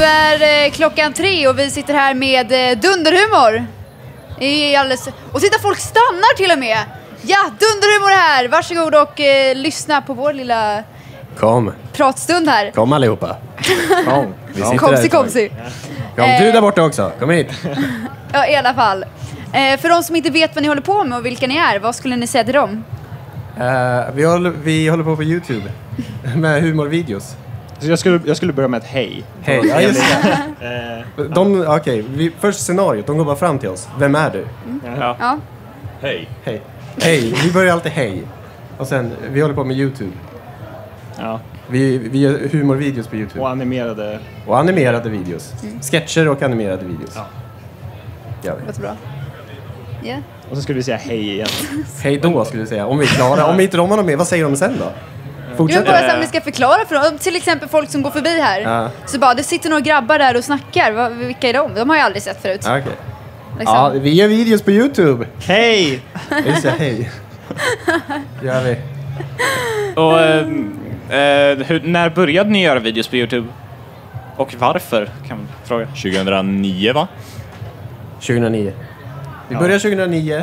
Nu är eh, klockan tre och vi sitter här med eh, dunderhumor. Alldeles... Och titta, folk stannar till och med! Ja, dunderhumor är här! Varsågod och eh, lyssna på vår lilla Kom, pratstund här. kom allihopa. Kom, vi sitter här Komsi, ett tag. komsi. Kom du där borta också, kom hit. Ja, i alla fall. Eh, för de som inte vet vad ni håller på med och vilka ni är, vad skulle ni säga till dem? Eh, vi, håller, vi håller på på Youtube med humorvideos. Så jag, skulle, jag skulle börja med ett hej. Hej, ja just det. Eh, De, okej, vi- först scenariot, de går bara fram till oss. Vem är du? ja. Ja, Hej. Hej. Hej, vi börjar alltid hej. Och sen, vi håller på med Youtube. Ja. Vi, vi gör humorvideos på Youtube. Och animerade... Och animerade videos. Sketcher och animerade videos. Ja. Gör vi. låter bra. Ja. Och så skulle vi säga hej igen. Hej då skulle vi säga, om vi är klara. Om inte de har något mer, vad säger de sen då? Jag vill Fortsätter? bara säga om ni ska förklara för dem, till exempel folk som går förbi här. Ja. Så bara, det sitter några grabbar där och snackar. Vad, vilka är de? De har jag aldrig sett förut. Ja, Okej. Liksom. Ja, vi gör videos på Youtube. Hej! Vi säger hej. Gör vi. Och eh, eh, hur, när började ni göra videos på Youtube? Och varför, kan man fråga. 2009 va? 2009. Vi började 2009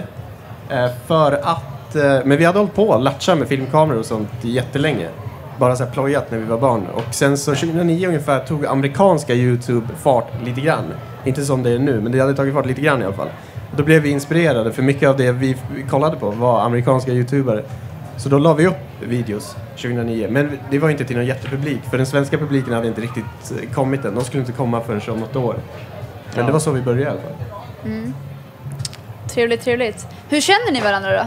eh, för att, eh, men vi hade hållit på och latcha med filmkameror och sånt jättelänge. Bara så här plojat när vi var barn. Och sen så 2009 ungefär tog amerikanska Youtube fart lite grann. Inte som det är nu, men det hade tagit fart lite grann i alla fall. Då blev vi inspirerade för mycket av det vi kollade på var amerikanska youtubare. Så då la vi upp videos 2009. Men det var inte till någon jättepublik för den svenska publiken hade inte riktigt eh, kommit än. De skulle inte komma förrän om något år. Men Ja. det var så vi började i alla fall. Trevligt, trevligt. Hur känner ni varandra då?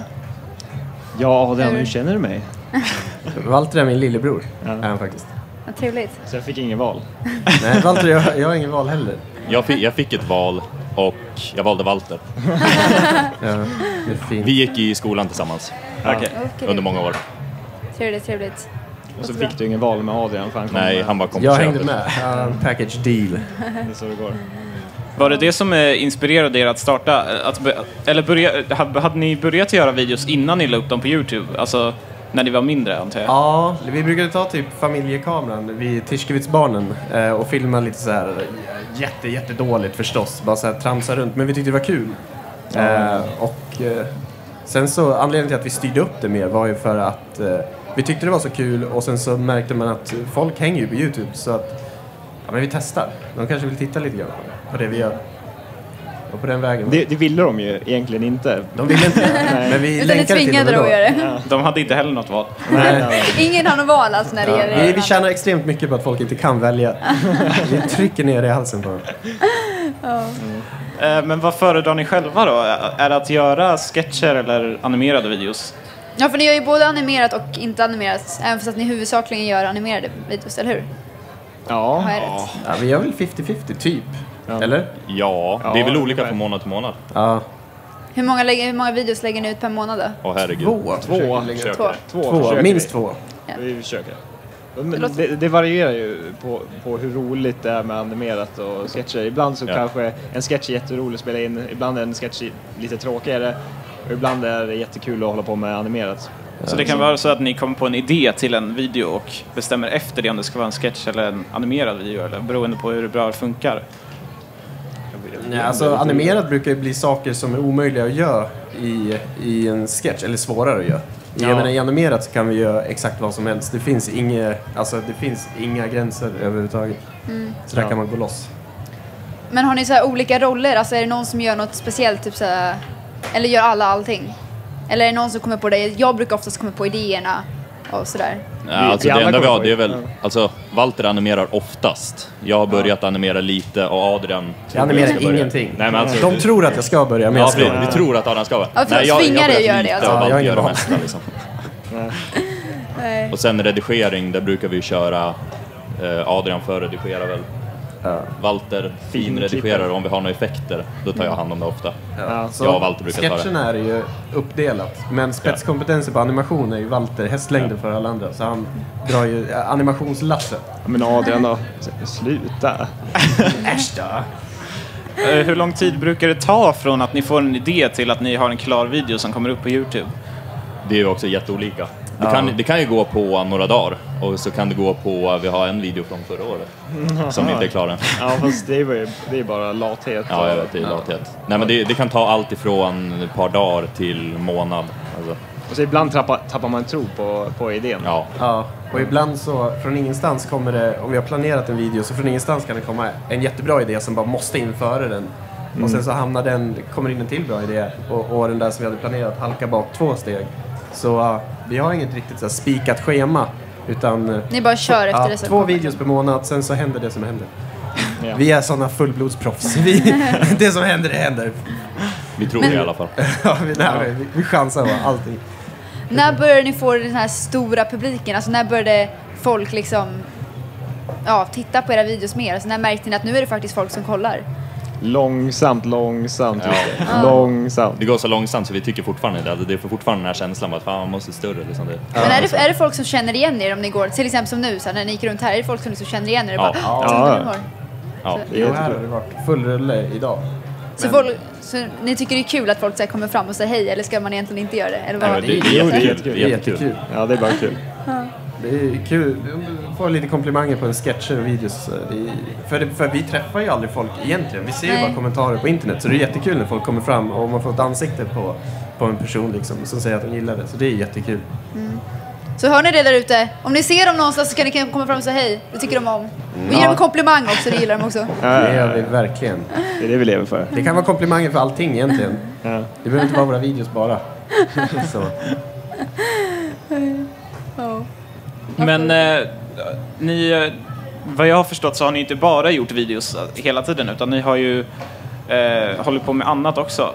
Ja, Adrian, Hur? känner du mig? Walter är min lillebror, Ja. är han faktiskt. Ja, trevligt. Så jag fick ingen val. Nej, Walter, jag, jag har ingen val heller. Jag fick, jag fick ett val och jag valde Walter. Ja, det är fint. Vi gick i skolan tillsammans Okej. Okej. under många år. Trevligt, trevligt. Och så fick du ingen val med Adrian för han kom Nej, med. han var Jag hängde med. Ja, package deal. Det är så det går. Var det det som eh, inspirerade er att starta? eh, Att, eller börja, hade, hade ni börjat göra videos innan ni la upp dem på Youtube? Alltså när ni var mindre antar jag? Ja, vi brukade ta typ familjekameran vid Tischkevitsbarnen eh, och filma lite så här eh, jätte, jättedåligt förstås. Bara så här tramsa runt. Men vi tyckte det var kul. Eh, och eh, sen så anledningen till att vi styrde upp det mer var ju för att eh, vi tyckte det var så kul och sen så märkte man att folk hänger ju på Youtube så att ja, men vi testar. De kanske vill titta lite grann på det vi gör. Och på den vägen. Det, det ville de ju egentligen inte. De ville inte Nej. men vi Utan ni länkade till tvingade dem dem ändå. att göra det. De hade inte heller något val. Nej. Ingen har något val alltså när det Ja, gäller vi, vi tjänar extremt mycket på att folk inte kan välja. Vi trycker ner det i halsen på dem. Eh, Men vad föredrar ni själva då? Är det att göra sketcher eller animerade videos? Ja, för ni gör ju både animerat och inte animerat. Även fast att ni huvudsakligen gör animerade videos, eller hur? Ja. Har jag rätt? Ja, vi gör väl 50-50 typ. Ja. Eller? Ja, Ja, det är väl olika från månad till månad. Ja. Hur många, lägger, hur många videos lägger ni ut per månad då? Åh herregud. Två. Två. Försöker. Två. Två, försöker Minst vi. två. Ja. Vi försöker. Men det, det varierar ju på, på hur roligt det är med animerat och sketcher. Ibland så Ja. kanske en sketch är jätterolig att spela in, ibland är en sketch lite tråkigare och ibland är det jättekul att hålla på med animerat. Så det kan vara så att ni kommer på en idé till en video och bestämmer efter det om det ska vara en sketch eller en animerad video eller beroende på hur bra det funkar. Nej, alltså animerat brukar ju bli saker som är omöjliga att göra i, i en sketch, eller svårare att göra. Jag Ja. menar, I animerat så kan vi göra exakt vad som helst. Det finns inga, alltså, det finns inga gränser överhuvudtaget. Så där Ja. kan man gå loss. Men har ni så här olika roller? Alltså är det någon som gör något speciellt? Typ så här, eller gör alla allting? Eller är det någon som kommer på det? Jag brukar oftast komma på idéerna och sådär. Ja, alltså det enda vi har det är väl, alltså Walter animerar oftast. Jag har börjat animera lite och Adrian Jag animerar börja. ingenting. Nej, men alltså, De tror att jag ska börja, men Ja, jag ska vi, vi tror att Adrian ska vara. Ja, för oss tvingar dig att göra det, alltså. Och Ja, jag har gör det mesta liksom. Nej. Och sen redigering, där brukar vi köra eh, Adrian förredigerar väl. Ja. Walter finredigerar om vi har några effekter, då tar jag hand om det ofta. Ja, Så Jag och Walter brukar ta det. sketchen är ju uppdelat, men spetskompetensen på animation är ju Walter, hästlängden för alla andra. Så han drar ju äh, animationslasset. Men Adrian då? Sluta! Äsch då! Eh, Hur lång tid brukar det ta från att ni får en idé till att ni har en klar video som kommer upp på Youtube? Det är ju också jätteolika. Det, kan, det kan ju gå på några dagar. Och så kan det gå på, vi har en video från förra året som inte är klar än. Ja, fast det är, det är bara lathet. Ja, jag vet, det är lathet. Nej men det, det kan ta allt ifrån ett par dagar till månad. Alltså, Och så ibland tappar, tappar man tro på, på idén. ja. Ja, och ibland så från ingenstans kommer det, om vi har planerat en video, så från ingenstans kan det komma en jättebra idé som bara måste in före den. Och sen så hamnar den, kommer in en till bra idé och, och den där som vi hade planerat halkar bak två steg. Så uh, vi har inget riktigt så här, spikat schema. Utan uh, Ni bara kör efter ja, det som två videos per månad, sen så händer det som händer. Ja. Vi är sådana fullblodsproffs. Vi, det som händer, det händer. Vi tror det i alla fall. Ja, vi, nej, vi, vi chansar på allting. När började ni få den här stora publiken? Alltså när började folk liksom ja, titta på era videos mer? Alltså när märkte ni att nu är det faktiskt folk som kollar? Långsamt, långsamt. Ja. Långsamt. Det går så långsamt så vi tycker fortfarande det. Det är fortfarande den här känslan att fan, man måste större liksom. Det. Men är det, är det folk som känner igen er om ni går, till exempel som nu så när ni gick runt här, är det folk som liksom känner igen er? Och Ja. bara, Ja. "Ah, Ja. humor." Ja. Det är Jo, här har det varit full rulle idag. Så, folk, så ni tycker det är kul att folk så här, kommer fram och säger hej eller ska man egentligen inte göra det? Eller vad? Nej, men det, är det är jättekul. Det är jättekul. jättekul. Ja, det är bara kul. Det är kul. Du får lite komplimanger på en sketcher och videos. För, det, för vi träffar ju aldrig folk egentligen. Vi ser ju Nej. bara kommentarer på internet. Så det är jättekul när folk kommer fram och man får ett ansikte på, på en person liksom, som säger att de gillar det. Så det är jättekul. Så hör ni det där ute? Om ni ser dem någonstans så kan ni komma fram och säga hej. Det tycker de om. Och ge dem en komplimang också, det gillar de också. Det gör vi verkligen. Det är det vi lever för. Det kan vara komplimanger för allting egentligen. Ja. Det behöver inte vara våra videos bara. Så. Men eh, ni, eh, vad jag har förstått så har ni inte bara gjort videos eh, hela tiden utan ni har ju eh, hållit på med annat också.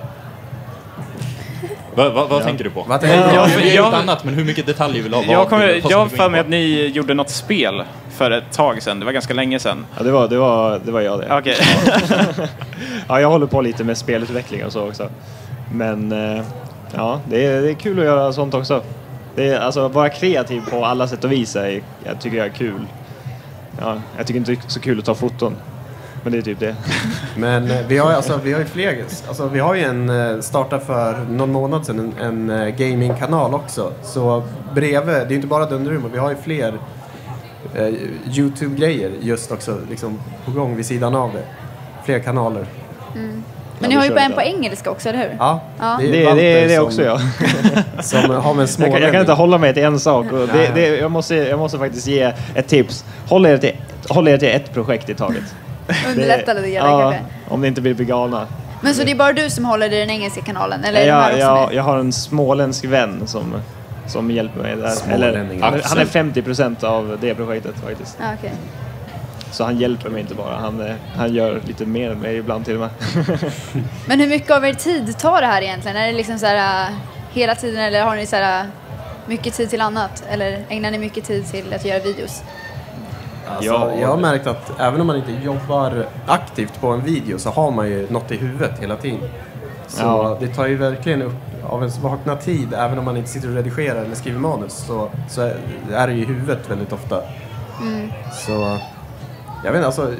Vad, vad, vad tänker du på? Vad tänker du? Ja, vi har jag- gjort annat, men hur mycket detaljer vill du ha? Jag, jag har för mig att ni gjorde något spel för ett tag sedan. Det var ganska länge sedan. Ja, det var, det var, det var jag det. Okej. Ja, jag håller på lite med spelutveckling och så också. Men eh, ja, det är, det är kul att göra sånt också. Det är, alltså, vara kreativ på alla sätt och vis är, jag tycker jag är kul. Ja, jag tycker inte det är så kul att ta foton. Men det är typ det. Men eh, vi har, alltså, vi har ju fler, alltså, vi har ju en, eh, startat för någon månad sedan en, en eh, gamingkanal också. Så bredvid, det är ju inte bara Dunderhumor, vi har ju fler eh, Youtube-grejer just också liksom, på gång vid sidan av det. Fler kanaler. Men ni har ju på en det. på engelska också, eller hur? Ja, Ja. Det, det, är det som, också jag. Som har med Jag kan, jag kan inte hålla mig till en sak. Och det, det, jag, måste, jag måste faktiskt ge ett tips. Håll er till, håll er till ett projekt i taget. Underlätta lite grann ja, kanske. Om ni inte vill bli galna. Men så det är bara du som håller i den engelska kanalen? Eller är här Jag, jag, har en småländsk vän som, som hjälper mig där. Eller, han, är- han är Axel. 50 procent av det projektet faktiskt. Ja, okej. Så han hjälper mig inte bara, han, eh, han gör lite mer än mig ibland till och med. Men hur mycket av er tid tar det här egentligen? Är det liksom så här äh, hela tiden eller har ni så här äh, mycket tid till annat? Eller ägnar ni mycket tid till att göra videos? Alltså, Ja. jag har märkt att även om man inte jobbar aktivt på en video så har man ju något i huvudet hela tiden. Så Ja. det tar ju verkligen upp av ens vakna tid, även om man inte sitter och redigerar eller skriver manus, så, så är- det ju i huvudet väldigt ofta. Så jag vet inte, alltså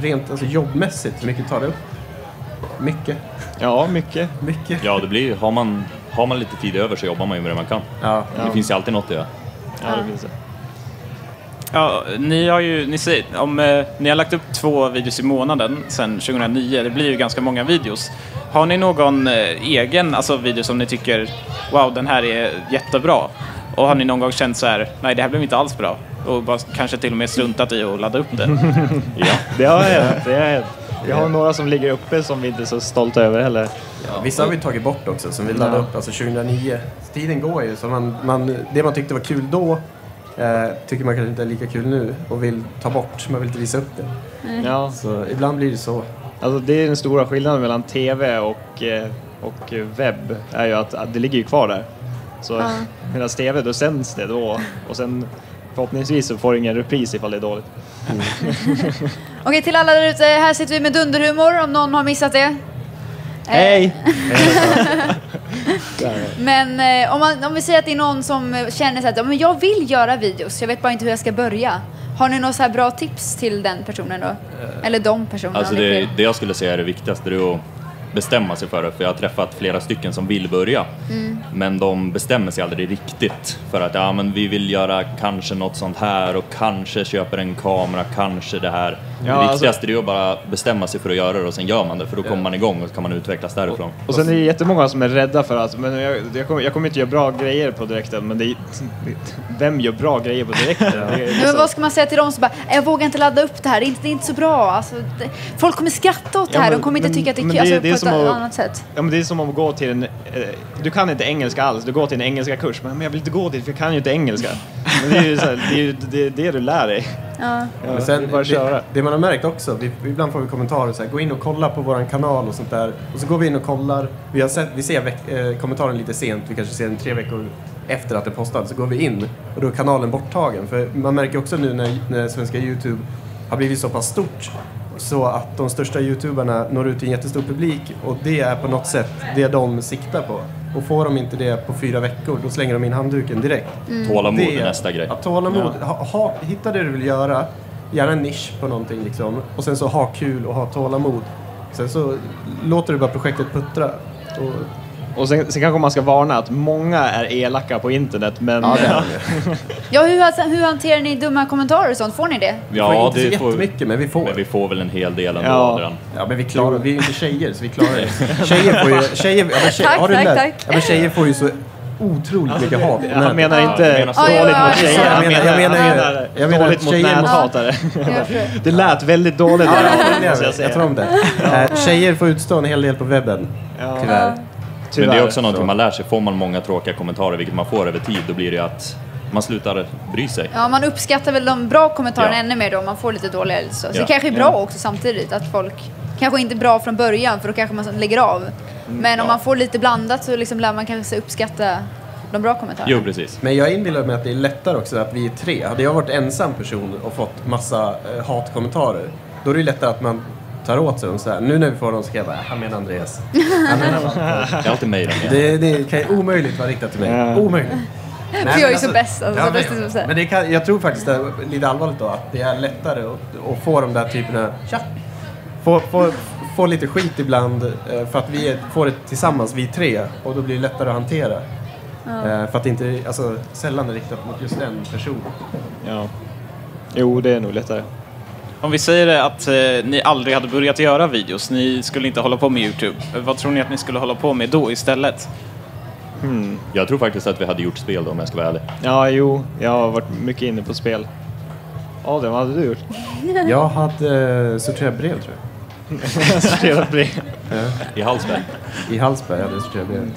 rent alltså, jobbmässigt, hur mycket tar det upp? Mycket, Ja, mycket. mycket. Ja, det blir, har, man, har man lite tid över så jobbar man ju med det man kan. Ja. Det finns ju alltid något att göra. Ja, det finns det. Ja, ni har ju, ni, säger, om, eh, ni har lagt upp två videos i månaden sedan 2009. Det blir ju ganska många videos. Har ni någon eh, egen alltså, video som ni tycker, wow, den här är jättebra? Och har ni någon gång känt så här, nej det här blev inte alls bra? Och bara, kanske till och med struntat i att ladda upp det? Ja. Det har hänt. Det har hänt. Vi har några som ligger uppe som vi inte är så stolta över heller. Vissa har vi tagit bort också, som vi laddade Ja. upp alltså 2009. Tiden går ju, så man, man, det man tyckte var kul då eh, tycker man kanske inte är lika kul nu och vill ta bort, man vill inte visa upp det. Ja, Så ibland blir det så. alltså det är den stora skillnaden mellan TV och, eh, och webb, är ju att, att det ligger ju kvar där. Så Ja. medan TV, då sänds det då och sen förhoppningsvis så får du ingen repris ifall det är dåligt. Okej, till alla där ute, här sitter vi med dunderhumor om någon har missat det. Eh, Hej! Men eh, om, man, om vi säger att det är någon som eh, känner så att "Ja, men jag vill göra videos, jag vet bara inte hur jag ska börja. Har ni några så här bra tips till den personen då? Eller de personerna? Alltså det det jag skulle säga är det viktigaste, det är att bestämma sig för det. För jag har träffat flera stycken som vill börja. Mm. Men de bestämmer sig aldrig riktigt. För att ja, men vi vill göra kanske något sånt här och kanske köper en kamera, kanske det här. Ja, det alltså- viktigaste är ju att bara bestämma sig för att göra det och sen gör man det. För då kommer man igång och så kan man utvecklas därifrån. Och sen är det jättemånga som är rädda för att, men jag, jag, kommer, jag kommer inte göra bra grejer på direkten, men det är, vem gör bra grejer på direkten? Är men liksom- vad ska man säga till dem som bara, jag vågar inte ladda upp det här, det är inte, det är inte så bra. Alltså, det, folk kommer skratta åt det Ja, här, men- de kommer inte men- tycka att det är kul, alltså, är som ett att- annat sätt. Ja, men det är som att gå till en... Eh, du kan inte engelska alls, du går till en engelska kurs. Men, men jag vill inte gå dit för jag kan ju inte engelska. Men det är ju så här, det, är ju det, det du lär dig. Ja. Ja, Men sen, bara köra. det, det man har märkt också, vi, ibland får vi kommentarer så här, gå in och kolla på våran kanal och sånt där. Och så går vi in och kollar, vi, har sett, vi ser veck, eh, kommentaren lite sent, vi kanske ser den tre veckor efter att det är postad, så går vi in och då är kanalen borttagen. För man märker också nu när, när svenska Youtube har blivit så pass stort så att de största youtubarna når ut till en jättestor publik och det är på något sätt det de siktar på. Och får de inte det på fyra veckor, då slänger de in handduken direkt. Tålamod Det är nästa grej. Ja, tålamod. Ha, ha, hitta det du vill göra. Gärna en nisch på någonting liksom. Och sen så ha kul och ha tålamod. Sen så låter du bara projektet puttra. Och, Och sen, sen kanske man ska varna att många är elaka på internet, men... ja, det är det. Ja, hur, hur hanterar ni dumma kommentarer och sånt? Får ni det? får Ja, inte så det får, jättemycket, men vi får. men vi får väl en hel del ändå, Ja. Adrian. Ja, men vi klarar Vi är ju inte tjejer, så vi klarar det. Tjejer får ju... Tjejer, ja, men tjejer, Tack, har du tack, lärt- tack. Ja, men tjejer får ju så otroligt mycket hat. Han menar inte jag menar så. dåligt mot tjejer, jag han menar- jag menar han ju- menar jag menar dåligt mot näthatare. Jag Det lät väldigt dåligt. Ja, jag, jag, jag jag, tror om det. Eh, tjejer får utstå en hel del på webben, Ja, tyvärr. Men det är också någonting Så. man lär sig. Får man många tråkiga kommentarer, vilket man får över tid, då blir det ju att man slutar bry sig. Ja, man uppskattar väl de bra kommentarerna Ja. ännu mer då, om man får lite dåliga. Så, så Ja. det kanske är bra också samtidigt, att folk kanske inte är bra från början, för då kanske man lägger av. Men om ja. man får lite blandat så liksom lär man kanske uppskatta de bra kommentarerna. Jo, precis. Men jag inbillar mig att det är lättare också att vi är tre. Hade jag varit ensam person och fått massa eh, hatkommentarer, då är det ju lättare att man tar åt sig så här. Nu när vi får dem så kan jag bara, han menar Andreas. Han menar Valter." Det är alltid det, det kan ju omöjligt vara riktat till mig. Ja. Omöjligt. Nej, För jag är ju så bäst, alltså, ja, så men, men det kan, jag tror faktiskt det är lite allvarligt då att det är lättare att, att få de där typerna, tja, få, få, få lite skit ibland eh, för att vi är, får det tillsammans, vi tre, och då blir det lättare att hantera. Eh, För att det inte, alltså sällan är riktat mot just en person. Ja. Jo, det är nog lättare. Om vi säger det att eh, ni aldrig hade börjat göra videos, ni skulle inte hålla på med Youtube. Vad tror ni att ni skulle hålla på med då istället? Jag tror faktiskt att vi hade gjort spel då, om jag ska vara ärlig. Ja, jo, jag har varit mycket inne på spel. Adrian, vad hade du gjort? Jag hade eh, sorterat brev tror jag. Sorterat brev. I Hallsberg. I Hallsberg hade jag sorterat brev.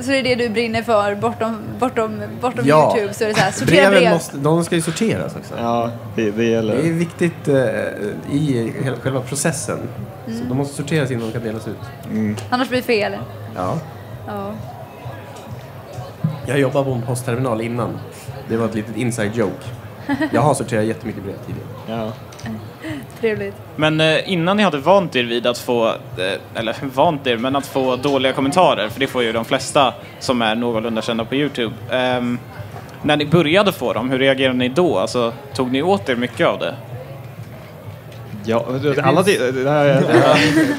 Så det är det du brinner för bortom, bortom, bortom Ja. Youtube? Så är det så här, sortera brev. måste, de ska ju sorteras också. Ja, det, det Det är gäller. viktigt eh, i hela- själva processen. Så de måste sorteras innan de kan delas ut. Annars blir det fel. Ja. Ja. Jag jobbade på en postterminal innan. Det var ett litet inside joke. Jag har sorterat jättemycket brev tidigare. Ja. Trevligt. Men eh, innan ni hade vant er vid att få, eh, eller vant er, men att få dåliga kommentarer, för det får ju de flesta som är någorlunda kända på Youtube. Ehm, när ni började få dem, hur reagerade ni då? Alltså, tog ni åt er mycket av det? Ja, du- alla det, det, det,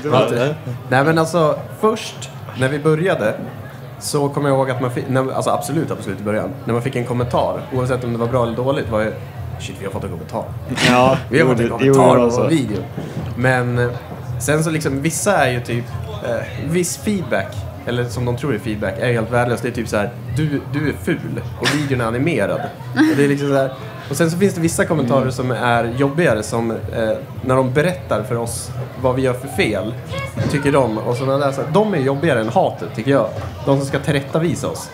det var, Nej men alltså, först när vi började så kommer jag ihåg att man fick, när, alltså absolut, absolut i början, när man fick en kommentar, oavsett om det var bra eller dåligt, var ju shit vi har fått en kommentar. Ja, Vi har fått en det- jo, kommentar alltså. på video. Men eh, sen så liksom, vissa är ju typ, eh, viss feedback, eller som de tror är feedback, är ju helt värdelös. Det är typ så här, du, du är ful och videon är animerad. Och, det är liksom så här, och sen så finns det vissa kommentarer Mm. som är jobbigare, som eh, när de berättar för oss vad vi gör för fel, tycker de. Och sådana där, så här, de är jobbigare än hatet, tycker jag. De som ska tillrättavisa oss.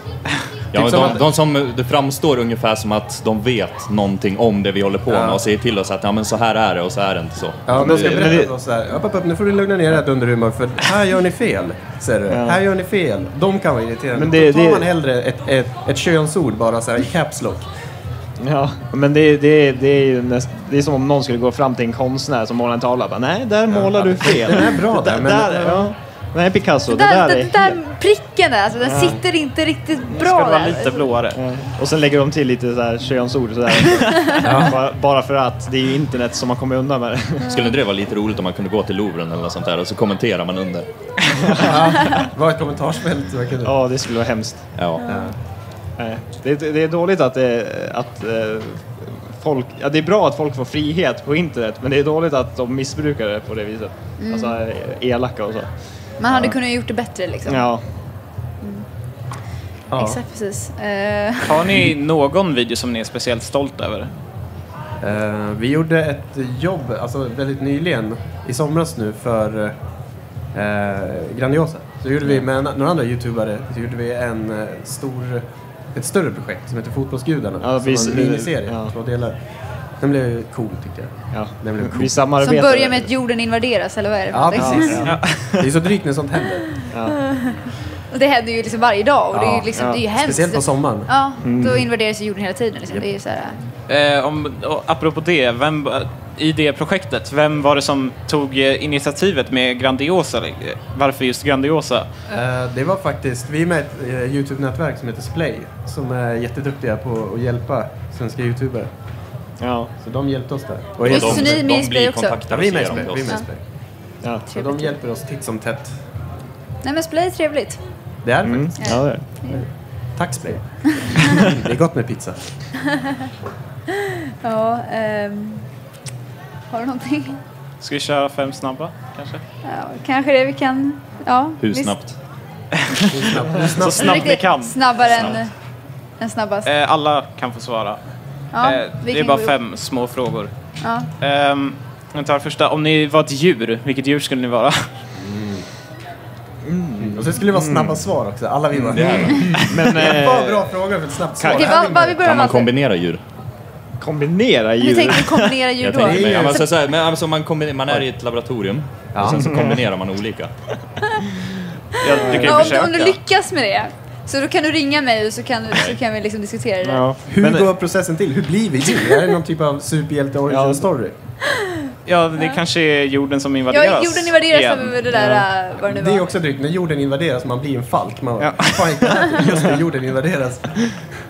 Ja, Typ men som de, att- de som, det framstår ungefär som att de vet någonting om det vi håller på med Ja. och säger till oss att ja, men så här är det och så är det inte så. Ja, de ska berätta det- för oss så här, upp, upp, upp, nu får du lugna ner dig dunderhumor för här gör ni fel. Säger du. Ja. Här gör ni fel. De kan vara irriterande. Men det- Då tar det- man hellre ett, ett, ett könsord bara så här i caps lock. Ja, men det, det, det är ju näst, det är som om någon skulle gå fram till en konstnär som målar en tavla och bara, nej, där målar du fel. Den är bra där, men- där ja. Nej, Picasso. Det Det där, där det, är det där helt... pricken där, alltså, den sitter inte riktigt Ska bra det vara där. lite blåare? Ja. Och sen lägger de till lite så här könsord sådär. bara, bara för att det är ju internet som man kommer undan med det. Skulle inte det vara lite roligt om man kunde gå till Louvren eller något sånt där och så kommenterar man under? Ja, det var ett kommentarsfält. verkar Ja, det skulle vara hemskt. Ja. Nej. Det, är- det är dåligt att, det, att eh, folk... Ja, det är bra att folk får frihet på internet, men det är dåligt att de missbrukar det på det viset. Alltså är elaka och så. Man hade kunnat gjort det bättre liksom. Ja. Ja. Exakt precis. Eh, Har ni någon video som ni är speciellt stolt över? Eh, vi gjorde ett jobb, alltså väldigt nyligen, i somras nu, för eh, Grandiosa. Så gjorde vi med några andra youtubare, så gjorde vi en eh, stor, ett större projekt som heter Fotbollsgudarna. Ja, som vi- en miniserie, ja. två delar. Den blev cool tyckte jag. ja. Den blev cool. Vi som börjar med att jorden invaderas, eller vad är det? Ja, precis. Det är så drygt när sånt händer. Och det händer ju liksom varje dag och det är Ja, ju, liksom, ja. det är ju hemskt. Speciellt på sommaren. Ja, då invaderas ju jorden hela tiden. Liksom. Det är så här, Eh, om, och apropå det, vem, i det projektet, vem var det som tog eh, initiativet med Grandiosa? Varför just Grandiosa? Eh, det var faktiskt, vi är med i ett eh, Youtube-nätverk som heter Splay, som är jätteduktiga på att hjälpa svenska youtubare. Ja. Så de hjälpte oss där. Och Just de, så ni är med i Splay också? ja, vi är med i kontaktade Splay. Vi är med i Ja. Ja. Så de hjälper oss titt som tätt. nej men Splay är trevligt. Det är det Mm. faktiskt. ja, det är. Tack Splay. det är gott med pizza. Ja, ehm, har du någonting? Ska vi köra fem snabba kanske? Ja, kanske det vi kan... Ja, Hur visst. snabbt? Så snabbt ni Riktigt kan. Snabbare än, än snabbast. Eh, alla kan få svara. Ja, eh, det är bara fem små frågor. Ja. Ehm, jag tar första. Om ni var ett djur, vilket djur skulle ni vara? Och så skulle det vara snabba svar också. Alla vi bara... Det är det. Men eh, var bra frågor för ett snabbt svar. Okej, vad, vad vi börjar Kan man med. kombinera djur? kombinera Hur djur. tänkte du kombinera djur Jag då? tänker mig, ja, men så, så här, men alltså man, kombiner, man är i ett laboratorium Ja. och sen så kombinerar man olika. Ja, du kan ju Ja, om, du, om du lyckas med det, så då kan du ringa mig och så kan, så kan vi liksom diskutera det. Ja. Hur Men, går processen till? Hur blir vi djur? Är det någon typ av superhjälte origin Ja. story? Ja, det kanske är jorden som invaderas. Ja, jorden invaderas igen. av det där, äh, vad det nu Det är var. också drygt. När jorden invaderas, man blir en falk. Man, Ja. fan. Just det, jorden invaderas.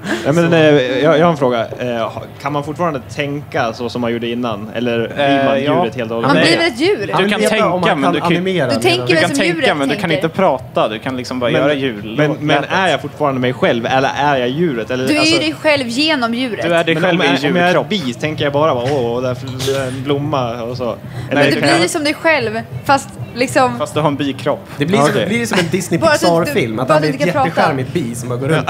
ja, men, eh, jag, jag har en fråga. Eh, kan man fortfarande tänka så som man gjorde innan? Eller blir man Eh, ja. djuret helt och Man hållet? blir väl ett djur? Vill kan veta om tänka, men kan du kan- animera. Du tänker Du väl kan som tänka, djuret men du kan tänker. inte prata. Du kan liksom bara göra ljud. men, men är jag fortfarande mig själv eller är jag djuret? Eller, Du är alltså, ju dig själv genom djuret. Du är dig men själv om, i jag, om jag är ett bi tänker jag bara bara, åh, där är en blomma och så. Eller Men du kan blir ju som dig själv, fast liksom... Fast du har en bikropp. Det blir, Okej. som, blir som en Disney Bara att du- Pixar-film. Att bara han att blir du ett inte kan prata. jättecharmigt bi som bara går runt.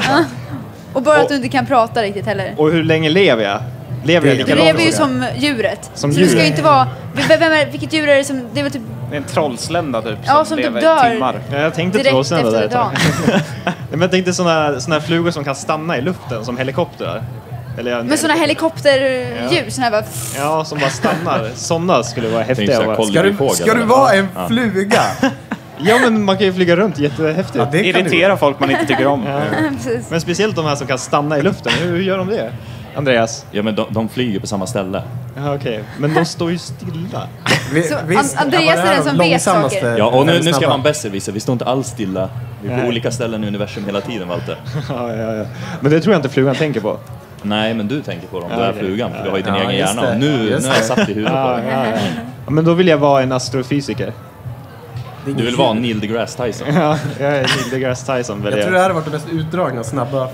Och bara Och- att du inte kan prata riktigt heller. Och hur länge lever jag? Lever jag Det- Du lika långt? lever ju som djuret. Som så du ska ju inte vara... Vem, vem är, vilket djur är det som... Det är väl typ Det är en trollslända typ Ja, som, som typ lever dör. timmar. Ja, jag tänkte direkt trollslända efter där ett tag. dagen. Nej, men jag tänkte såna, såna flugor som kan stanna i luften som helikoptrar. Eller, jag- Men såna helikopterdjur, såna här bara... Ja, som bara stannar. Såna skulle vara Tänkte häftiga. här, Ska du, ska du vara en Ja. fluga? Ja, men man kan ju flyga runt jättehäftigt. Ja, det kan du Irritera folk man inte tycker om. Precis. Men speciellt de här som kan stanna i luften. Hur, hur gör de det? Andreas? Ja men de, de flyger på samma ställe. Ja, okej. Men de står ju stilla. Vi- Så An- Andreas är den som vet långsammaste saker. Ja och nu, nu ska snabba? man besserwisser, vi står inte alls stilla. Vi är på Nej. olika ställen i universum hela tiden Walter. Ja, ja, ja. Men det tror jag inte flugan tänker på. Nej men du tänker på dem, du Ja, är okej. flugan för du har ju din Ja, egen just hjärna. det. Och nu, Just nu har jag satt i huvudet på Ja, dig. ja, ja. ja, men då vill jag vara en astrofysiker. Det är Du vill vara. Neil deGrasse Tyson. Ja, jag är Neil deGrasse Tyson. Jag tror det här har varit det mest utdragna, snabba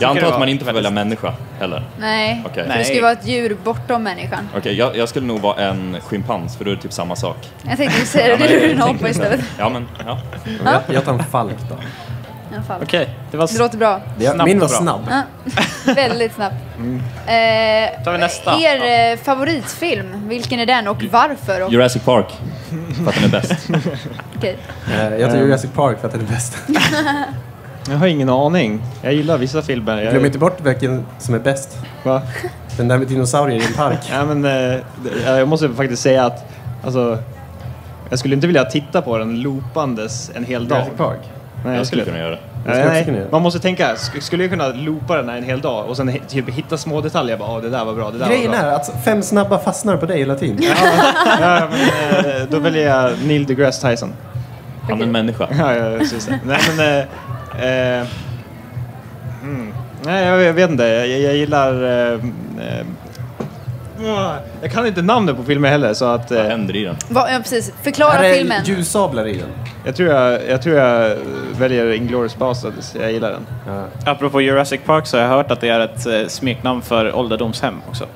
Jag antar att man inte får välja människa heller. Nej, Okej. för det ska ju vara ett djur bortom människan. Okej, jag, jag skulle nog vara en schimpans för då är det typ samma sak. Jag tänkte säga det, Ja, men det är jag en apa istället. Ja men, ja. Jag, jag tar en falk då. I alla fall. Okej, det var... Det låter bra. Det- Snabbt Min var och bra. snabb. Ja, väldigt snabbt. Eh, tar vi nästa. Er eh, favoritfilm, vilken är den och varför? Och, Jurassic Park. För att den är bäst. okej. Eh, Jag tar Jurassic Park för att den är bäst. Jag har ingen aning. Jag gillar vissa filmer. Jag, Glöm inte bort vilken som är bäst. Va? Den där med dinosaurier i en park. Ja, men, eh, det- jag måste faktiskt säga att alltså, jag skulle inte vilja titta på den loopandes en hel dag. Jurassic Park. Nej, Jag skulle kunna göra det. Nej, kunna göra. man måste tänka, sk- skulle jag kunna loopa den här en hel dag och sen typ hitta små detaljer? Bara, "Ah, det där var bra, det där Grejen var bra. är att fem snabba fastnar på dig hela tiden. Ja, men, eh, då väljer jag Neil deGrasse Tyson. Han är en människa. Ja, ja, precis. Nej, men... Eh, eh, mm. Nej, jag, jag vet inte. Jag, jag gillar... Eh, eh, jag kan inte namnet på filmer heller, så att... Vad Eh, händer i den? Va, ja, precis. Förklara Är det filmen. ljussablar i den? jag, tror jag, jag tror jag väljer Inglourious Basterds. Jag gillar den. Ja. Apropå Jurassic Park så har jag hört att det är ett eh, smeknamn för ålderdomshem också.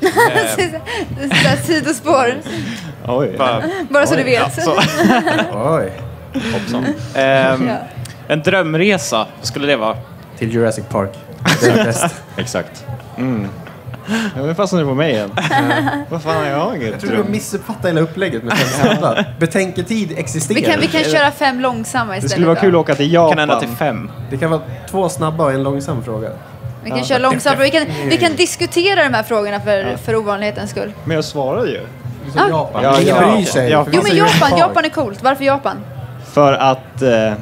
Är sidospår. Oj. Bara, Bara så du vet. ja, så. Oj. Hoppsan. Ehm, Ja. en drömresa, vad skulle det vara? Till Jurassic Park. Det är bäst. Exakt. Ja, nu fastnar du på mig igen. Vad fan har jag Jag tror du missuppfattat hela upplägget med fem snabba. Betänketid existerar. Vi kan, vi kan köra fem långsamma Det istället. skulle vara kul att åka till Japan. Kan ända till fem. Det kan vara två snabba och en långsam fråga. Vi kan köra långsamt. Vi kan, vi kan diskutera de här frågorna för, för ovanlighetens skull. Men jag svarade ju. Ah. Japan. Ja, Ingen ja. bryr sig. Ja. för Jo men Japan. Japan är coolt. Varför Japan? För att... Eh,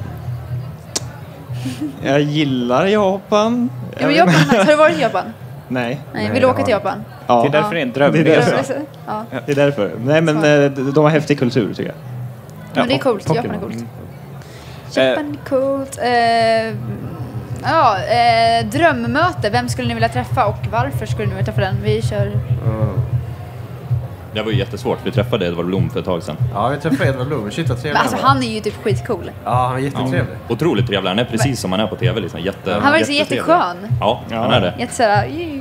jag gillar Japan. Ja, men Japan har du varit i Japan? Nej. Nej, vill du åka till jag. Japan? Ja. Det är därför det är en Det är drömresa. det. Ja. Det är därför. Nej men eh, de har häftig kultur tycker jag. Men det är coolt. Japan är coolt. Eh, Japan är coolt. Eh, ja, eh, drömmöte. Vem skulle ni vilja träffa och varför skulle ni vilja träffa den? Vi kör... Det var ju jättesvårt. Vi träffade Edvard Blom för ett tag sedan. Ja, vi träffade Edvard Blom. Shit vad trevlig alltså var. han är ju typ skitcool. Ja, han är jättetrevlig. Otroligt trevlig. Han är precis som han är på TV. Liksom. Jätte, Han verkar så jättetrevlig. jätteskön. Ja, han är det. Jätte såhär... "Yay."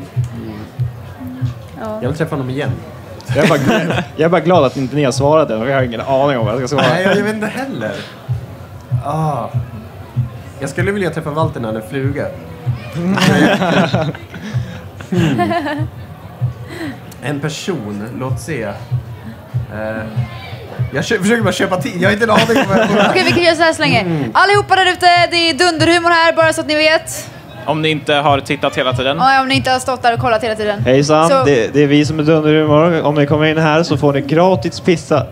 Ja. Jag vill träffa honom igen. Jag är bara, glad- jag är bara glad att inte ni har svarat än. Jag har ingen aning om vad jag ska svara. Nej, jag vet inte heller. Ah. Jag skulle vilja träffa Walter när han är fluga. Hmm. En person, låt se. Eh, jag försöker bara köpa tid, jag har inte en aning om vad jag. Okej, vi kan göra så här så länge. Mm. Allihopa där ute, det är dunderhumor här, bara så att ni vet. Om ni inte har tittat hela tiden. Ja, om ni inte har stått där och kollat hela tiden. Hejsan, Så- det, det är vi som är Dunderhumor. Om ni kommer in här så får ni gratis pizza.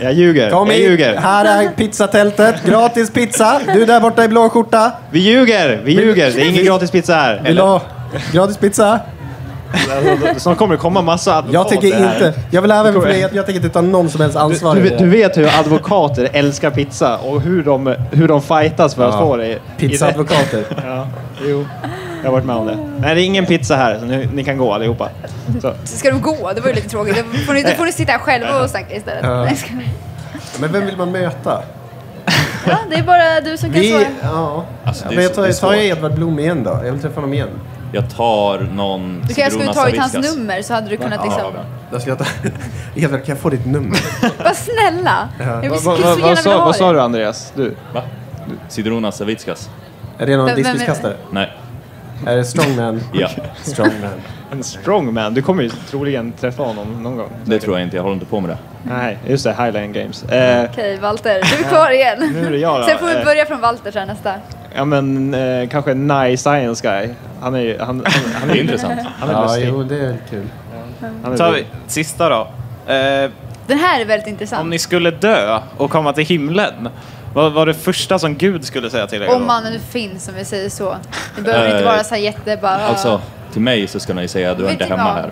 Jag ljuger. Kom jag ljuger. här är pizzatältet, gratis pizza. Du där borta i blå skjorta, Vi ljuger! Vi ljuger! Det är ingen gratis pizza här. vill du ha gratis pizza? Snart kommer det komma massa Jag advokater tänker här. inte, jag vill även för jag, jag tänker inte ta någon som helst ansvar Du, du, du vet hur advokater älskar pizza och hur de, hur de fightas för att Ja. få det. Pizzaadvokater. Ja, jo. Jag har varit med om det. Nej, det är ingen pizza här, så ni, ni kan gå allihopa. Så. Ska de gå? Det var ju lite tråkigt. Då får ni, då får ni sitta här själva och snacka istället. Ja. Nej, ska- Men vem vill man möta? Ja, det är bara du som kan Vi, svara. ja. Alltså, Ja, men jag tar, jag. Edvard Blom igen då? Jag vill träffa honom igen. Jag tar någon Du kanske skulle tagit hans nummer så hade du kunnat Ja, liksom... ska jag ta... Edvard, kan jag få ditt nummer? Vad snälla! Jag vill Va, så va, va, vad, sa, vad du Andreas? Du? Va? Sidruna Savickas? Är det någon diskuskastare? Nej. Är det strongman? Ja, Strongman. En strongman. Du kommer ju troligen träffa honom någon gång. det tror jag inte. Jag håller inte på med det. Nej, just det. Highline Games. Eh, Okej, Walter. Du är kvar igen. Nu är det jag då. Sen får vi Eh. börja från Walter sen nästa. Ja, men eh, kanske en nice science guy. Han är ju... Han, han, han är intressant. Han är Ja, lustig. jo, det är kul. Han är tar vi sista då. Eh, Den här är väldigt intressant. om ni skulle dö och komma till himlen, vad var det första som Gud skulle säga till er? Om då? man nu finns, om vi säger så. Det behöver inte Eh, vara så här jätte... Bara, Alltså, till mig så ska ni säga att du är inte du hemma vad? här.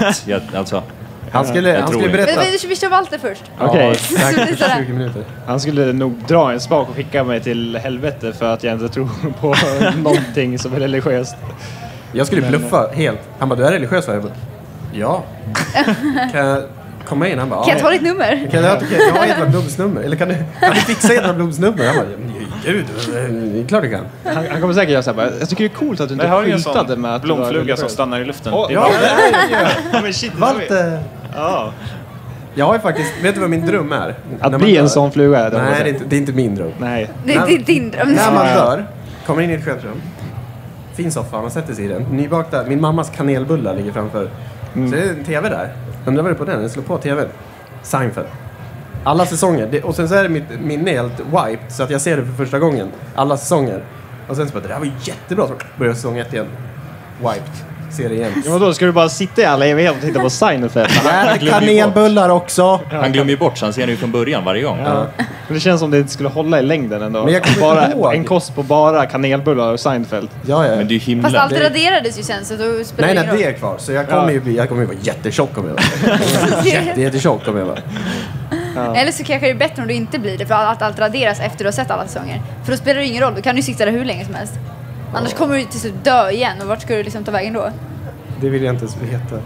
Att, jag, alltså, Han skulle, han skulle berätta... Men vi, vi kör Walter först. Okej. Ja, säkert Sådär. 20 minuter. Han skulle nog dra en spak och skicka mig till helvete för att jag inte tror på någonting som är religiöst. Jag skulle bluffa helt. Han bara, du är religiös va? Jag bara, ja. Kan jag komma in? Han bara, Kan jag ja. ta ditt nummer? Kan jag, kan jag ha Edvard Bloms nummer? Eller kan du, kan du fixa Edvard Bloms nummer? Han bara, gud, det är klart du kan. Han, han kommer säkert göra så här bara, jag tycker det är coolt att du inte ju skyltade med att du var blomfluga som religiös. stannar i luften. Det är ja, det är det. Ja, men shit, Walter! Ja. Jag har ju faktiskt, vet du vad min dröm är? När Att bli en dör. sån fluga. Nej, det. är, inte, det är inte min dröm. Nej. Det, det är din dröm. När man dör, kommer in i ett skötersrum. Fin soffa, man sätter sig i den. Nybakta, min mammas kanelbullar ligger framför. Så det är en TV där. Undrar vad det är på den? Jag slår på TVn. Seinfeld. Alla säsonger. Det, och sen så är det mitt minne helt wiped så att jag ser det för första gången. Alla säsonger. Och sen så bara, det där var jättebra. Så börjar säsong ett igen. Wiped. Se det igen. Ja, vadå, ska du bara sitta i alla evigheter och titta på Seinfeld? Glömmer ju kanelbullar också. Han glömmer ju bort så han ser det ju från början varje gång. Ja. Men det känns som det inte skulle hålla i längden ändå. Men jag kommer bara, ihåg. En kost på bara kanelbullar och Seinfeld. Ja, ja. Men det är ju himlen. Fast allt det- raderades ju sen så då spelar Nej, nej, det är kvar. Så jag kommer ju bli, jag kommer ju vara jättetjock om jag var. Jätte, jättetjock om jag var. Eller så kanske det är bättre om du inte blir det för att allt raderas efter du har sett alla säsonger. För då spelar det ingen roll, då kan du sitta där hur länge som helst. Annars kommer du till slut dö igen och vart ska du liksom ta vägen då? Det vill jag inte ens veta.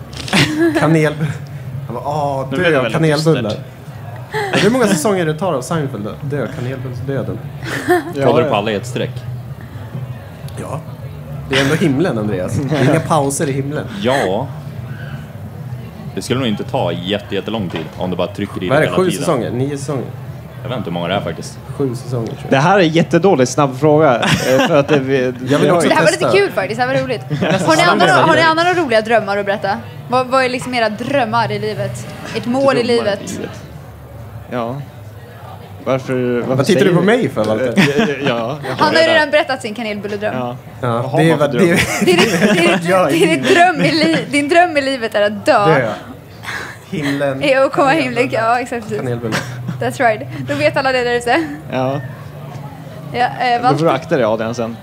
Kanel... Han bara, åh, Nu blir det dö av väldigt kanelbullar. dystert. Ja, Hur många säsonger det tar av Seinfeld då? Dö, kanelbullsdöden. Kollar du på alla i ett streck? Ja. Det är ändå himlen, Andreas. Det är inga pauser i himlen. Ja. Det skulle nog inte ta jätte, jättelång tid om du bara trycker i Vad är det det? hela Sju tiden. säsonger? Nio säsonger? Jag vet inte hur många det är faktiskt. Sju säsonger tror Det jag. här är en jättedålig snabb fråga. eh, För att det, vi, Jag vill också Det här var lite kul faktiskt, det här var roligt. Har ni andra, har ni andra roliga drömmar att berätta? Vad, vad är liksom era drömmar i livet? Ett mål i livet? Ja. Varför, varför Vad tittar du på mig för, Walter? Ja, Han har ju redan berättat sin kanelbulledröm. ja. Ja, det det. Det det det Din dröm i livet är att dö. Dö. Himlen. Ja, Och komma himlen. Ja, exakt. precis. That's right. Då vet alla det där ute. ja. Ja, eh, Då får du akta dig Adrian sen.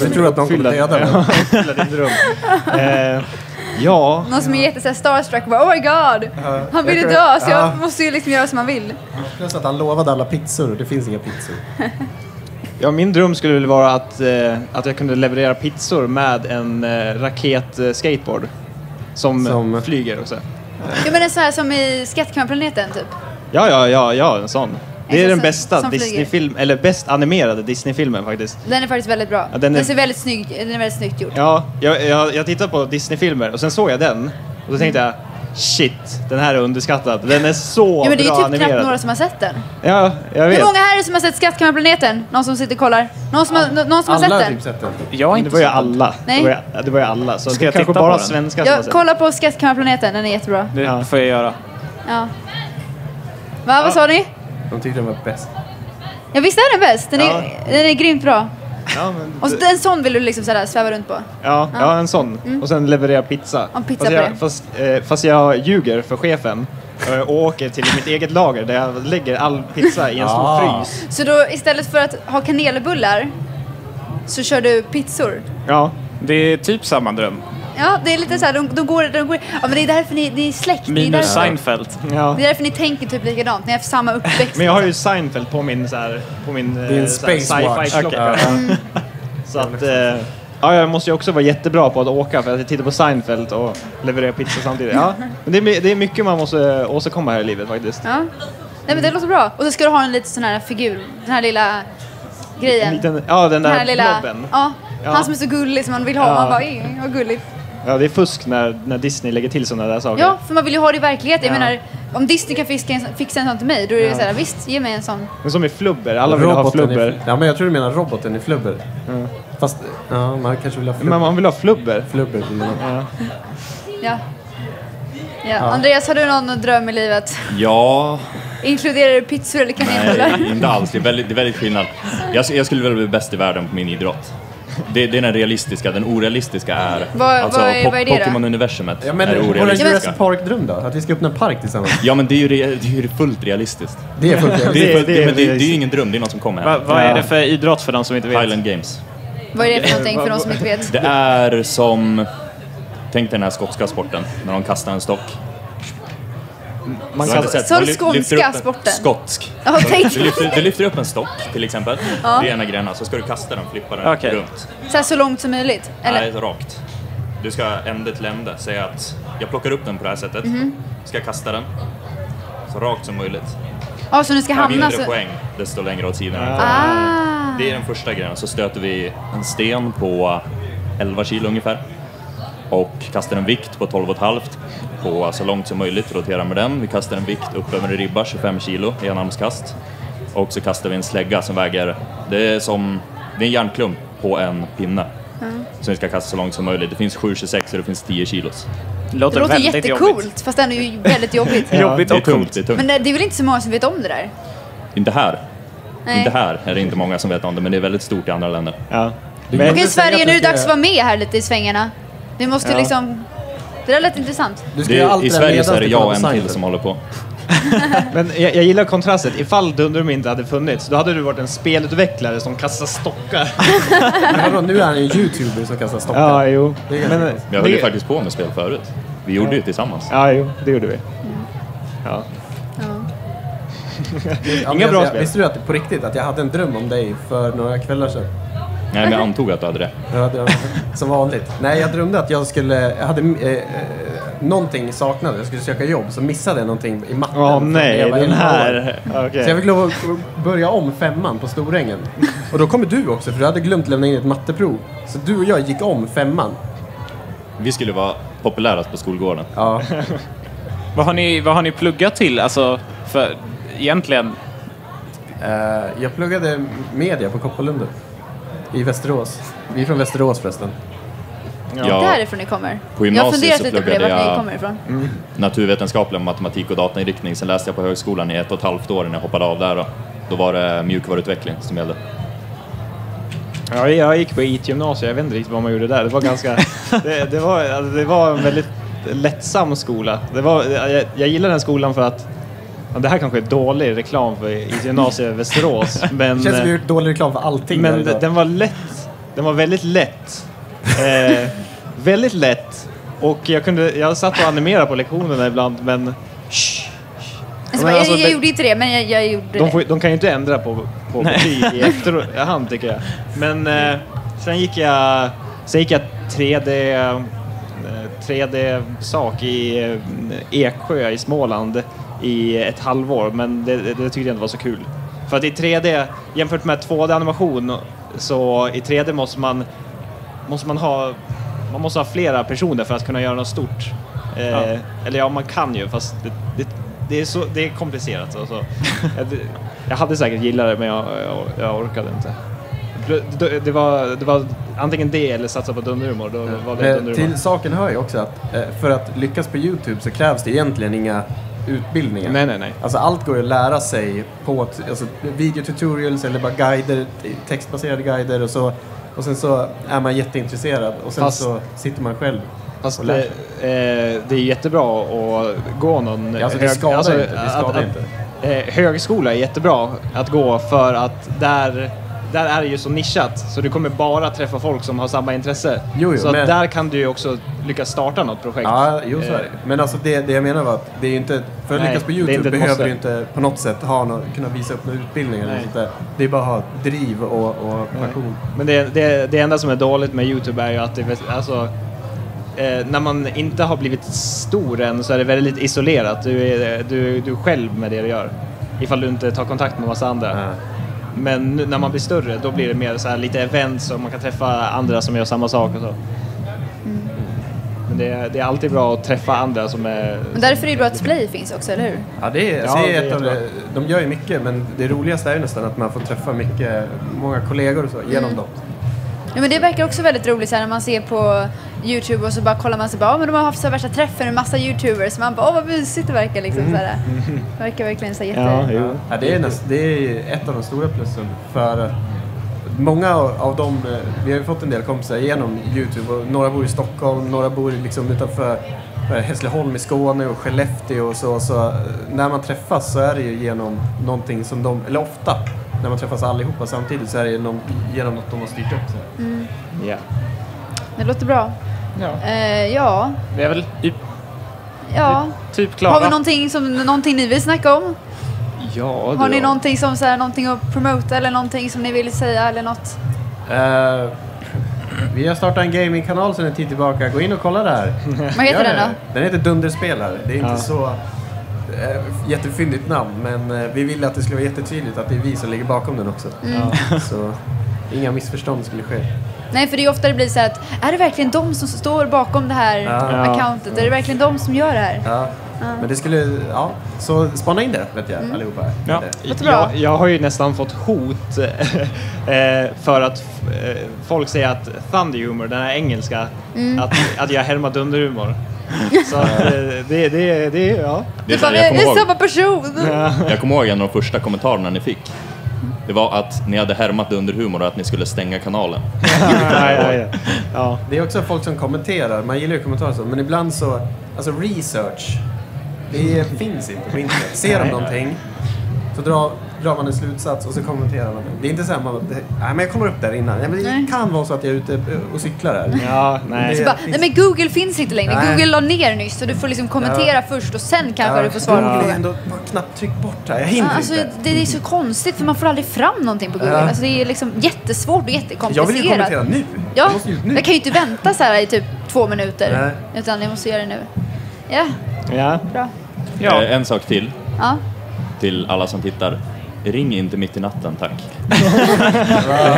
Jag tror att någon kommer döda mig. Fylla din dröm. Eh, ja, Någon som är jätte så här starstruck och bara oh my god. Han ville dö så jag ja. måste ju liksom göra som han vill. Plus att han lovade alla pizzor och det finns inga pizzor. ja, min dröm skulle väl vara att, eh, att jag kunde leverera pizzor med en eh, raket-skateboard. Som, Som- flyger och så. Jag menar så här som i Skattkammarplaneten typ. Ja, ja, ja, ja, en sån. Det är En den bästa som flyger. Disney-film, eller bäst animerade Disney-filmen faktiskt. Den är faktiskt väldigt bra. Ja, den, den är- ser väldigt snygg, den är väldigt snyggt gjord. Ja, jag, jag, jag tittade på Disney-filmer och sen såg jag den och då tänkte jag shit, den här är underskattad. Den är så Ja, men det är ju bra typ animerad. knappt några som har sett den. Ja, jag vet. Hur många här är det som har sett Skattkammarplaneten? Någon som sitter och kollar? Någon som har, nå- någon som har Alla har sett typ sett den. Jag har inte det var ju sett den. alla. Nej. Det var ju, det var ju alla. Så Ska jag kanske titta bara på den? svenskar som har Ja, sett kolla på Skattkammarplaneten, den är jättebra. Det Ja. får jag göra. Ja. Va, vad sa ni? De tyckte den var bäst. Ja visst är den bäst? Den är, Ja. den är grymt bra. Ja, men, Och så, en sån vill du liksom sådär sväva runt på. ja, ja, en sån. Och sen leverera pizza. Ja, pizza fast, på jag, fast, eh, fast jag ljuger för chefen eh, och åker till mitt eget lager där jag lägger all pizza i en stor Ah. frys. Så då istället för att ha kanelbullar så kör du pizzor. Ja, Det är typ samma dröm. Ja, det är lite såhär, de, de går, de går... Ja men det är därför ni, ni är släkt. Det är, Minus därför, Seinfeld. ja. det är därför ni tänker typ likadant. Ni har haft samma uppväxt. Men jag har ju Seinfeld på min, så här, på min eh, så här sci-fi-klocka. Ja. Så att, eh, ja, jag måste ju också vara jättebra på att åka för att jag tittar på Seinfeld och levererar pizza samtidigt. Ja, men det, är, det är mycket man måste åstadkomma här i livet faktiskt. Ja. Nej men det låter bra. Och så ska du ha en liten sån här figur. Den här lilla grejen. En liten, ja, den den där här lilla... blobben. Ja. Ja. Han som är så gullig som man vill ha. Ja. Man bara, "Ej, vad gulligt. Ja, det är fusk när, när Disney lägger till sådana där saker. Ja, för man vill ju ha det i verkligheten. Jag Ja. menar, om Disney kan fixa en, fixa en sån till mig, då är det Ja. så här, visst, ge mig en sån. Men som i Flubber, alla vill ha Roboten Flubber. i, ja, men jag tror du menar roboten i Flubber. Ja. Fast, ja, man kanske vill ha flubber. Men man vill ha Flubber. Flubber vill man ha. Ja. Ja. Ja. Andreas, har du någon dröm i livet? Ja, Inkluderar du pizzor eller kanelbullar? nej, inte alls. Det är väldigt, det är väldigt skillnad. Jag, jag skulle väl bli bäst i världen på min idrott. Det, det är den realistiska, den orealistiska är... Vad- alltså, vad är- vad är det då? Pokémon-universumet Ja, men är det vår orealistiska. Jurassic Park-dröm då? Att vi ska öppna en park tillsammans? Ja, men det är ju, re, det är ju fullt realistiskt. Det är fullt Det är, fullt, det men det, det är ju ingen dröm, det är något som kommer Va, vad är det för idrott för de som inte vet? Highland Games. Vad är det för någonting för de som inte vet? Det är som... Tänk dig den här skotska sporten, när de kastar en stock. Man Du kan? Sa du skånska upp en- sporten? Skotsk. Ja, tänk. Du lyfter, du lyfter upp en stock till exempel, det är ena grenen, så ska du kasta den, flippa den Okej. runt. Så, här, så långt som möjligt? Eller? Nej, rakt. Du ska ände till ände säga att jag plockar upp den på det här sättet, Mhm. ska kasta den så rakt som möjligt. Ja, så ni ska Ju hamna mindre så... poäng, desto längre åt sidan. Ah! Det är den första grejen. Så stöter vi en sten på 11 kilo ungefär. Och kastar en vikt på 12,5 på så långt som möjligt, roterar med den. Vi kastar en vikt upp över en ribba, 25 kilo, i enarmskast. Och så kastar vi en slägga som väger, det är som, det är en järnklump på en pinne. Som vi ska kasta så långt som möjligt. Det finns 7,26 och det finns 10 kilos. Det låter, Det låter jättecoolt, jobbigt. fast ändå ju väldigt jobbigt. Jobbigt Det är och tungt, coolt. det är tungt. Men det det är väl inte så många som vet om det där? Inte här. Nej. Inte här är det inte många som vet om det, men det är väldigt stort i andra länder. ja. Okej Sverige, nu är det dags att vara med här lite i svängarna. Ni måste Ja. liksom... Det där lät intressant. Du ska Det, göra allt I det där Sverige så är det du jag och en till Seinfeld. som håller på. Men jag, jag gillar kontrasten. Ifall Dunderum inte hade funnits, då hade du varit en spelutvecklare som kastar stockar. Men vadå, nu är han en youtuber som kastar stockar. ja, jo. Det är ganska Men, konstigt. Jag höll ju det- faktiskt på med spel förut. Vi gjorde ju tillsammans. Ja, jo, det gjorde vi. Ja. Ja, Inga bra jag, spel. Visste du att på riktigt att jag hade en dröm om dig för några kvällar sedan? Nej, men jag antog att du hade det. Ja, det var, som vanligt. Nej, jag drömde att jag skulle... Jag hade eh, eh, någonting saknade. Jag skulle söka jobb, så missade jag någonting i matten. Åh nej, den 11 år. här. Okej. Så jag fick lov att börja om femman på Storängen. Och då kommer du också, för du hade glömt lämna in ett matteprov. Så du och jag gick om femman. Vi skulle vara populärast på skolgården. Ja, Vad har ni, vad har ni pluggat till? Alltså, för egentligen... eh, jag pluggade media på Kopparlunden. I Västerås. Vi är från Västerås förresten. Ja, Därifrån ni kommer. På jag har gymnasiet funderat lite på det, vart ni kommer ifrån. naturvetenskaplig matematik och datainriktning. Sen läste jag på högskolan i ett och ett halvt år innan jag hoppade av där. Då, då var det mjukvaruutveckling som gällde. Ja, jag gick på IT-gymnasiet, jag vet inte riktigt vad man gjorde där. Det var ganska... det, det, var, alltså, det var en väldigt lättsam skola. Det var, jag, jag gillar den skolan för att det här kanske är dålig reklam för IT-gymnasiet i Västerås, men, Det känns som vi har gjort dålig reklam för allting men den var lätt. Den var väldigt lätt. Eh, väldigt lätt. Och jag, kunde, jag satt och animerade på lektionerna ibland, men shh, Alltså, men jag, alltså, jag det- gjorde inte det, men jag, jag gjorde de, det. får, de kan ju inte ändra på, på betyg i efterhand tycker jag. Men eh, sen gick jag, sen gick jag 3D, eh, 3D-sak i eh, Eksjö i Småland i ett halvår, men det, det, tyckte jag inte var så kul. För att i 3D, jämfört med 2D-animation, så i 3D måste man, måste man ha man måste ha flera personer för att kunna göra något stort. Eh, Ja. Eller ja, man kan ju, fast det, det, det, är, så, det är komplicerat. Alltså. jag, jag hade säkert gillat det, men jag, jag, jag orkade inte. Det, det, var, det var antingen det eller satsa på dunderhumor. Då var det dunderhumor. till saken hör ju också att eh, för att lyckas på YouTube så krävs det egentligen inga utbildningar. Nej, nej, nej. Alltså allt går ju att lära sig på alltså, videotutorials eller bara guider, textbaserade guider och så. Och sen så är man jätteintresserad och sen Fast- så sitter man själv. Fast och det, lär eh, det är jättebra att gå någon... Alltså, det skadar inte, det skadar inte. Eh, högskola är jättebra att gå för att där, där är det ju så nischat så du kommer bara träffa folk som har samma intresse. Jo, jo, så men- där kan du ju också lyckas starta något projekt. Ja, jo så är Eh, det. Men alltså det, det jag menar var att det är inte, för att Nej, lyckas på YouTube behöver måste. du inte på något sätt ha någon, kunna visa upp någon utbildning eller sånt där. Det är bara att ha driv och, och passion. Men det, det, det enda som är dåligt med Youtube är ju att det, alltså, eh, när man inte har blivit stor än så är det väldigt isolerat. Du är, du, du är själv med det du gör. Ifall du inte tar kontakt med massa andra. Ja. Men nu, när man blir större då blir det mer så här lite events och man kan träffa andra som gör samma sak och så. Men det, är- det är alltid bra att träffa andra som är... Men därför är det bra att Splay finns också, eller hur? Ja, det är, Ja, alltså, det är det är ett av det, de gör ju mycket men det roligaste är ju nästan att man får träffa mycket, många kollegor och så Mm. genom dem. Ja, men det verkar också väldigt roligt så här, när man ser på Youtube och så bara kollar man sig bara, "Ja, men de har haft så här värsta träffen med massa Youtubers. Man bara, åh vad mysigt det verkar liksom. Så här. Det verkar verkligen så här, jätte... Ja. Ja, det, är näst, det är ett av de stora plussen för många av av dem, eh, vi har ju fått en del kompisar genom Youtube och några bor i Stockholm, några bor liksom utanför eh, Hässleholm i Skåne och Skellefteå och så. Så eh, när man träffas så är det ju genom någonting som de, eller ofta, när man träffas allihopa samtidigt så är det någon, genom något de har styrt upp. Så. här. Ja. Det låter bra. Ja. Eh, ja, Vi är väl i, ja. typ klara. Har vi någonting, som, någonting ni vill snacka om? Ja, Har ni någonting som så här, någonting att promota eller någonting som ni vill säga eller något? Eh, vi har startat en gamingkanal sedan en tid tillbaka. Gå in och kolla där. Vad heter den det. då? Den heter Dunderspelare. Det är inte Ja. så jättefyndigt namn, men eh, vi ville att det skulle vara jättetydligt att det är vi som ligger bakom den också. Mm. Så inga missförstånd skulle ske. Nej, för det är ofta det blir så att är det verkligen de som står bakom det här Ja. accountet? Är det verkligen de som gör det här? Ja. Men det skulle, ja, så spana in det vet jag allihopa. Ja. Jag, jag har ju nästan fått hot eh, för att eh, folk säger att Thunder Humor, den här engelska, Mm. att, att jag härmar dunderhumor. Så att, eh, det, det, det, ja. Det är så här, jag, kommer ihåg, samma person! jag kommer ihåg en av de första kommentarerna ni fick. Det var att ni hade härmat Dunderhumor och att ni skulle stänga kanalen. ja, ja, ja. ja. Det är också folk som kommenterar, man gillar ju kommentarer så, men ibland så, alltså research, det finns inte på internet. Ser de någonting, så drar, drar man en slutsats och så kommenterar man det. Är inte så här, man, det, nej men jag kollar upp där innan. Ja, men Nej. det kan vara så att jag är ute och cyklar här. ja nej. Det- Bara, finns- nej men Google finns inte längre. Nej. Google la ner nyss så du får liksom kommentera först och sen kanske du får svara på Google är frågan. ändå bara knappt tryck bort här, jag hinner Ja, alltså, inte. det är så konstigt för man får aldrig fram någonting på Google. Ja. Alltså, det är liksom jättesvårt och Jag jättekomplicerat. vill ju kommentera nu. Ja, Jag måste ju nu. jag kan ju inte vänta så här i typ två minuter. Nej. Utan jag måste göra det nu. Ja, Ja. bra. Ja. Eh, En sak till, Ja. till alla som tittar. Ring inte mitt i natten, tack.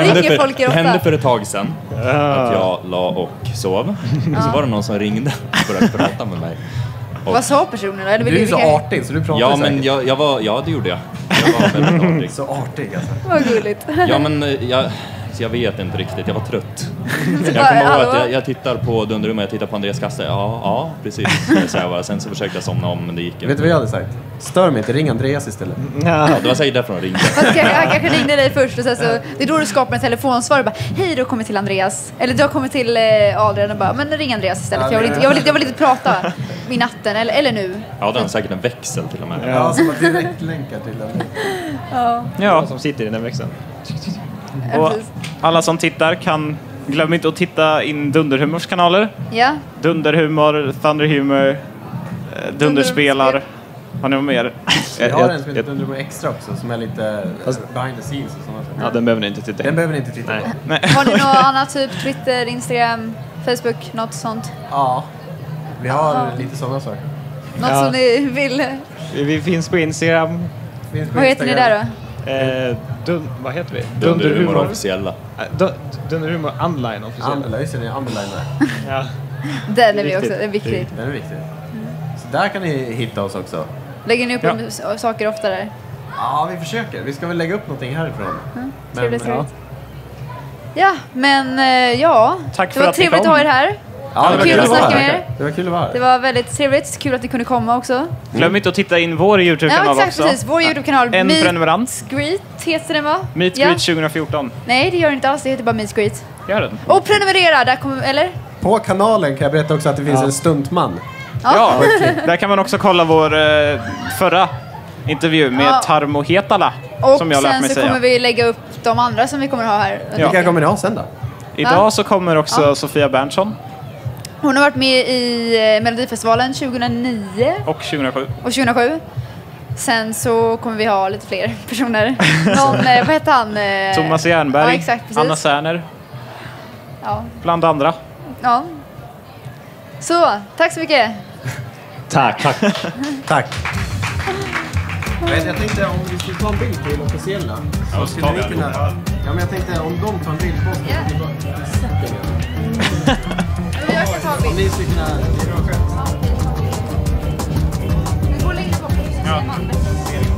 Ringer för, folk er det hände för ett tag sedan att jag la och sov. Och så var det någon som ringde för att prata med mig. Och, Vad sa personen då? Eller vill Du är ju så vilka- artig så du pratar ja, säkert. men jag, jag var, ja, det gjorde jag. Jag var väldigt artig. Så artig alltså. Vad gulligt. Ja, men eh, jag, jag vet inte riktigt. Jag var trött. Jag bara, kommer ihåg att jag, jag tittar på Dunderrum jag tittar på Andreas Kasse. Ja, ja, precis. Så jag bara. Sen så försökte jag somna om, men det gick Vet du inte. vad jag hade sagt? Stör mig inte, ring Andreas istället. Ja, det var säkert därför de ringde. Fast jag, jag kanske ringde dig först och sen så, det är då du skapar en telefonsvar och bara Hej, du har kommit till Andreas. Eller du har kommit till eh, Adrian och bara Men ring Andreas istället. för Jag vill inte, jag vill inte, jag vill inte prata i natten eller, eller nu. Ja, hade han säkert en växel till och med. Ja, som att direkt länkar till den. Ja, Ja. Som sitter i den växeln. Och precis. alla som tittar kan glöm inte att titta in Dunderhumors kanaler. Ja, Dunderhumor, Thunderhumor, eh, Dunderspelar. Har ni något mer? Vi Jag- har en som heter Underbar Extra också som är lite eh, behind the scenes och sådana saker. Ja, den behöver ni inte titta Den behöver ni inte titta på. Nej. har ni något annat? Typ Twitter, Instagram, Facebook, något sånt? Ja. Vi har lite sådana saker. Något Ja. som ni vill? Vi, vi finns på Instagram. Finns på Vad heter ni Instagram. där då? Eh, dun, vad heter vi? Dunderhumor officiella. Eh, Dun- Dunderhumor online officiellt. Underline, just det, det är underline där. Ja. Den är vi också, det är viktigt. Den är viktig. Så där kan ni hitta oss också. Lägger ni upp Ja. saker oftare? Ja, vi försöker. Vi ska väl lägga upp någonting härifrån. Men, Trevligt, ja. trevligt. Ja, men eh, ja. Tack det för var att trevligt att ha er här. Ja, det var Kul kul att snacka med er. Det var kul att vara här. Det var väldigt trevligt. Kul att ni kunde komma också. Glöm inte att titta in vår Ja, Youtube-kanal exakt också. precis. Vår Youtube-kanal. En Meet prenumerant. Greet heter den va? Meet ja. Greet 2014. Nej, det gör den inte alls. Det heter bara Meet Greet. Gör den. Och prenumerera, där kommer, eller? På kanalen kan jag berätta också att det finns Ja. en stuntman. Ja, där kan man också kolla vår eh, förra intervju med Ja. Tarmo Hetala. Och som jag har lärt sen mig så säga. kommer vi lägga upp de andra som vi kommer ha här. Ja. Vilka kommer ni ha sen då? Idag så kommer också Ja. Sofia Berntsson Hon har varit med i eh, Melodifestivalen 2009 och 2007. och 2007. Sen så kommer vi ha lite fler personer. Någon, eh, vad heter han? Eh, Thomas Jernberg, Ja, exakt. Anna Särner, Ja, bland andra. ja. Så, tack så mycket. Tack. Tack. Tack. Jag, jag tänkte om vi skulle ta en bild till officiella. Så skulle ni kunna... Ja, men jag tänkte om de tar en bild på oss. Ja. Jag ska ta en bild. Vi går längre bort.